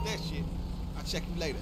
heard that shit. I'll check you later.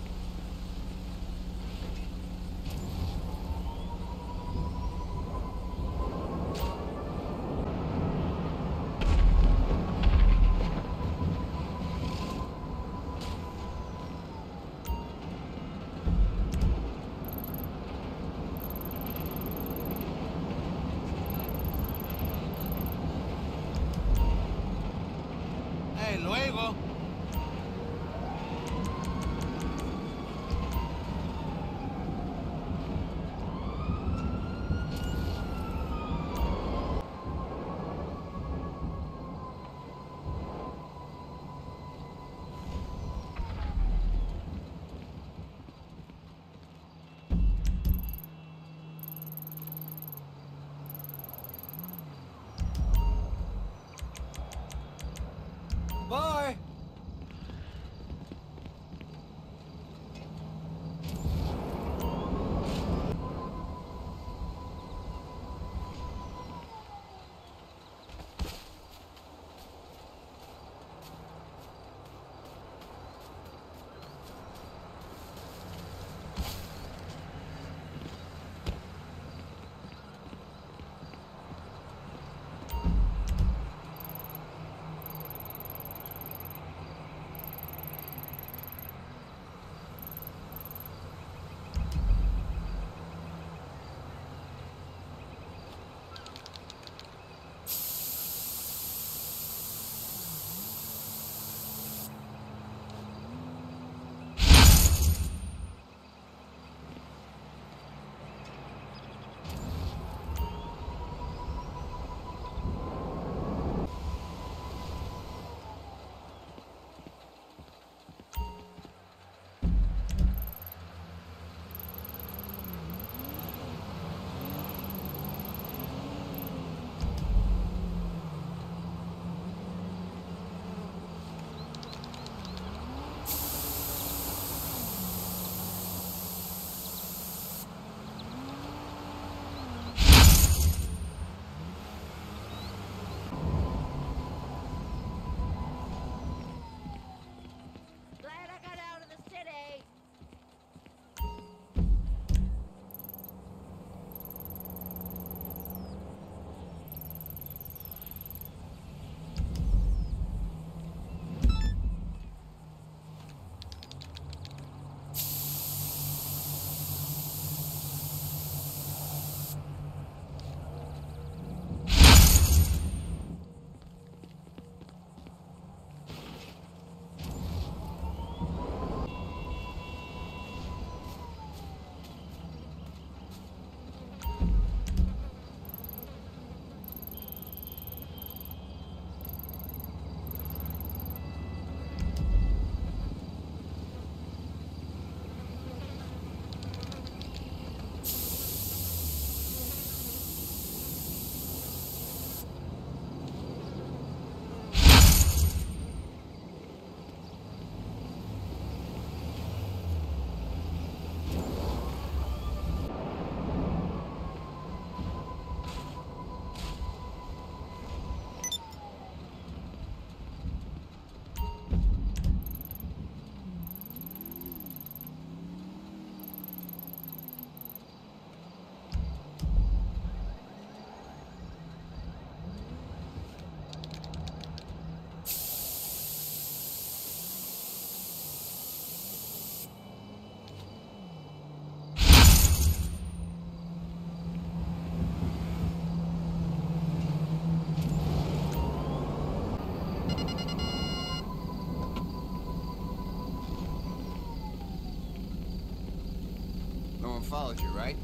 One followed you, right?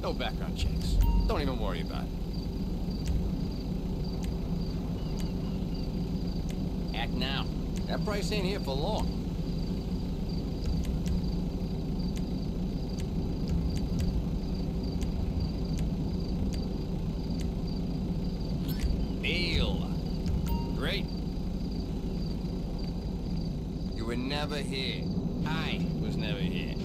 No background checks. Don't even worry about it. Act now. That price ain't here for long. Were never here. I was never here.